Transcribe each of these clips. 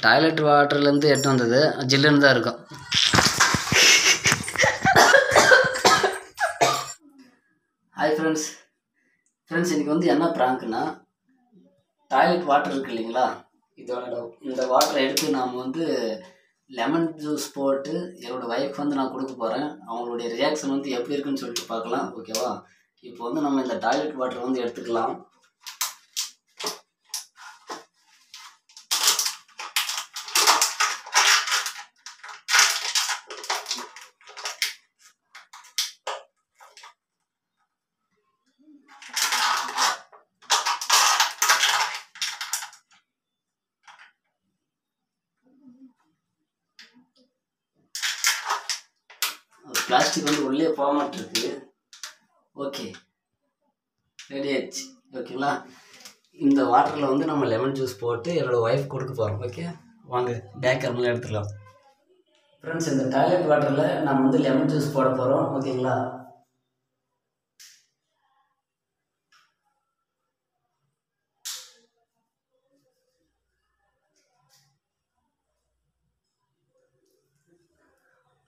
Toilet வாட்டர்லேருந்து எட்டு வந்தது. ஜில்லுன்னு தான் இருக்கும். ஹாய் ஃப்ரெண்ட்ஸ் ஃப்ரெண்ட்ஸ் இன்றைக்கி வந்து என்ன ப்ராங்க்னா டாய்லெட் வாட்டர் இருக்கு இல்லைங்களா? இதோட இந்த வாட்டரை எடுத்து நாம் வந்து லெமன் ஜூஸ் போட்டு என்னோடய ஒய்ஃப் வந்து நான் கொடுக்க போகிறேன் அவங்களுடைய ரியாக்ஷன் வந்து எப்படி இருக்குன்னு சொல்லிட்டு பார்க்கலாம். ஓகேவா இப்போ வந்து நம்ம இந்த டாய்லெட் வாட்டர் வந்து எடுத்துக்கலாம். பிளாஸ்டிக் வந்து உள்ளே போக மாட்டிருக்கு ஓகே ரெடி ஆயிடுச்சு ஓகேங்களா இந்த வாட்டரில் வந்து நம்ம லெமன் ஜூஸ் போட்டு என்னோடய ஒய்ஃப் கொடுக்க போகிறோம் ஓகே வாங்க பேக் கம்மில் எடுத்துக்கலாம். ஃப்ரெண்ட்ஸ் இந்த டாய்லெட் வாட்டரில் நம்ம வந்து லெமன் ஜூஸ் போட போகிறோம் ஓகேங்களா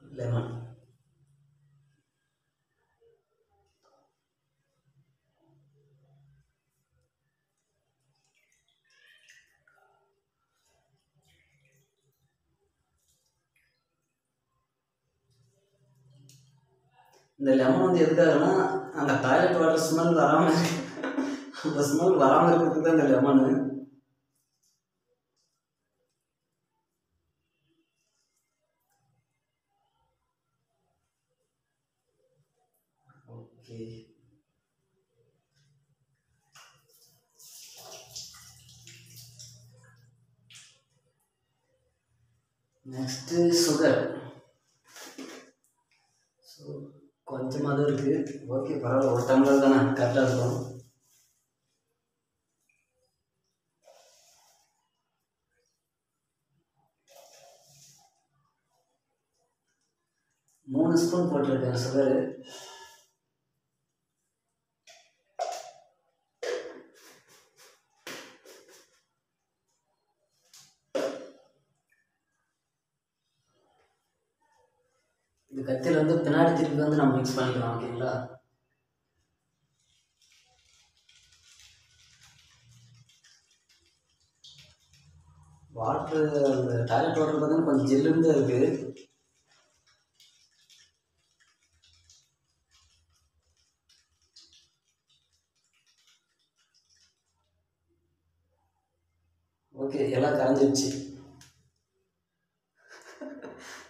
லெமன் இந்த லெமன் வந்து எதுக்காகனா அந்த டாய்லெட் வாட்டர் ஸ்மெல் வராமல் அந்த ஸ்மெல் வராமல் இருக்கிறதுக்கு தான் இந்த லெமனு ஓகே நெக்ஸ்ட்டு சுகர் கொஞ்சமாக தான் இருக்குது ஓகே பரவாயில்ல. ஒரு டம்ளர் தானே? கரெக்டாக இருக்கும். மூணு ஸ்பூன் போட்டிருக்கேன் சுகரு இந்த கத்தியில் வந்து பின்னாடி திருப்பி வந்து நம்ம மிக்ஸ் பண்ணிக்கலாம் ஓகேங்களா வாட்ரு அந்த டாய்லெட் வாட்டர் பார்த்தீங்கன்னா கொஞ்சம் ஜில்லுன்னு தான் இருக்குது ஓகே எல்லாம் கரைஞ்சிருச்சு.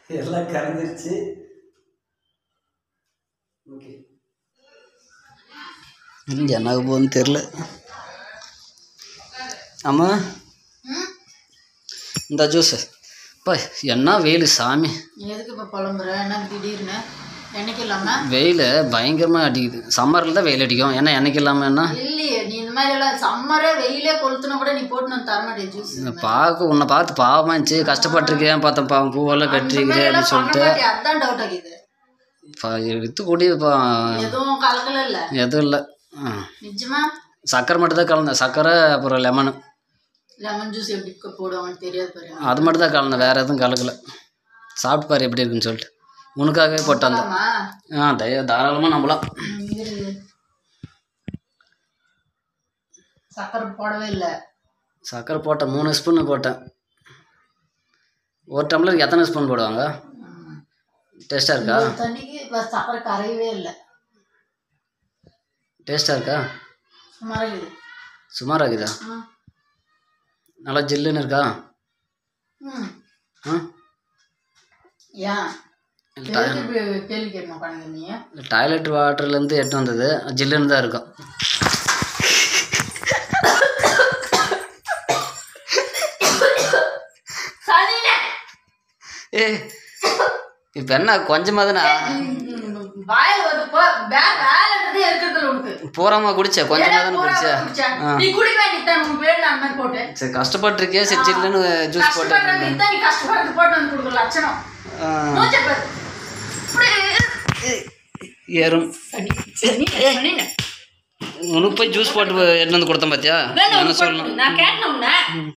எல்லாம் கரைஞ்சிருச்சு ஓகே என்ன போகுதுன்னு தெரில ஆமா இந்த ஜூஸு இப்போ என்ன வெயில் சாமி. எதுக்கு இப்போ புலம்புற? என்ன திடீர்னு? என்னைக்கு இல்லாம வெயில் பயங்கரமாக அடிக்குது. சம்மரில் தான் வெயில் அடிக்கும். ஏன்னா என்னைக்கு இல்லாமல் என்ன? இல்லையே நீ இந்த மாதிரி எல்லாம் சம்மரே வெயிலே கொளுத்துனா கூட நீ போட்டு நான் தரமாட்டேன் ஜூஸ் பார்க்க உன்னை பார்த்து பாவமாக இருந்துச்சு. கஷ்டப்பட்டிருக்கேன் பார்த்தேன் பாவம் பூவெல்லாம் கட்டிருக்கிறேன் அப்படின்னு சொல்லிட்டு. அதான் டவுட் ஆகுது இப்போ எடுத்து எதுவும் கலக்கல இல்ல? எதுவும் இல்லை. நிஜமா? சக்கரை மட்டும் தான் கலந்தேன். சக்கரை அப்புறம் லெமனு லெமன் ஜூஸ் எப்படி போடுவாங்கன்னு தெரியாது பாரு அது மட்டும் தான் கலந்தேன். வேறு எதுவும் கலக்கல. சாப்பிட்டு பாரு எப்படி இருக்குன்னு சொல்லிட்டு. உனக்காகவே போட்டு வந்தேன். ஆமா ஆ தய தாராளமாக நம்பலாம். சக்கரை போடவே இல்லை. சக்கரை போட்டேன். மூணு ஸ்பூன் போட்டேன். ஒரு டம்ளருக்கு எத்தனை ஸ்பூன் போடுவாங்க? டேஸ்ட்டாக இருக்கா? தண்ணிக்கு சக்கரை கரையவே இல்லை. டேஸ்ட்டாக இருக்கா? சுமாராக இருக்குது சுமாராக இருக்குதா ம். நல்லா ஜில்லுன்னு இருக்கா? ம். ஆ? நீ? டாய்லெட் வாட்டர்லேருந்து எட்டு வந்தது. ஜில்லுன்னு தான் இருக்கும். ஏ இப்போ என்ன கொஞ்சமாக தானே வாயில வருது போ வே- வேலைன்றதே இருக்கிறதுல உனக்கு பூராமா குடிச்ச கொஞ்சமாக தானே குடிச்ச. நீ குடிப்பேன் நீ தான் உனக்கு வேணும் அந்த மாதிரி போட்டு. சரி கஷ்டப்பட்டிருக்கியா சரி ஜில்லுன்னு ஜூஸ் போட்டு கஷ்டப்படுறது நீ கஷ்டப்படுறது போட்டு வந்து கொடுக்குற லட்சணம். பாரு. ஏறும். உனக்கு போய் ஜூஸ் போட்டு எடுத்து வந்து கொடுத்தேன் பார்த்தியா வேணும், என்ன சொல்லணும்? நான் கேட்டேன்.